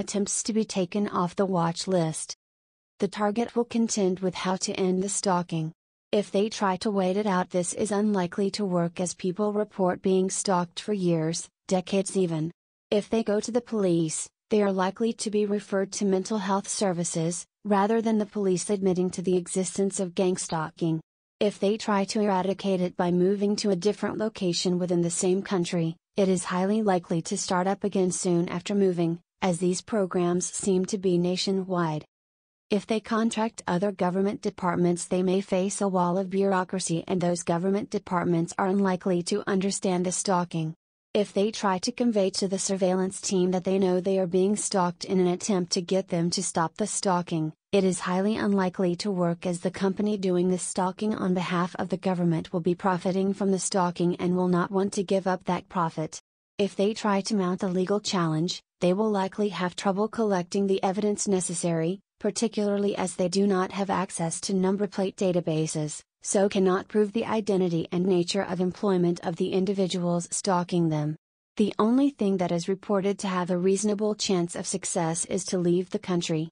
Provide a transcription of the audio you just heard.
attempts to be taken off the watch list. The target will contend with how to end the stalking. If they try to wait it out, this is unlikely to work as people report being stalked for years, decades even. If they go to the police, they are likely to be referred to mental health services, rather than the police admitting to the existence of gang stalking. If they try to eradicate it by moving to a different location within the same country, it is highly likely to start up again soon after moving, as these programs seem to be nationwide. If they contract other government departments, they may face a wall of bureaucracy, and those government departments are unlikely to understand the stalking. If they try to convey to the surveillance team that they know they are being stalked in an attempt to get them to stop the stalking, it is highly unlikely to work as the company doing the stalking on behalf of the government will be profiting from the stalking and will not want to give up that profit. If they try to mount a legal challenge, they will likely have trouble collecting the evidence necessary, particularly as they do not have access to number plate databases, so cannot prove the identity and nature of employment of the individuals stalking them. The only thing that is reported to have a reasonable chance of success is to leave the country,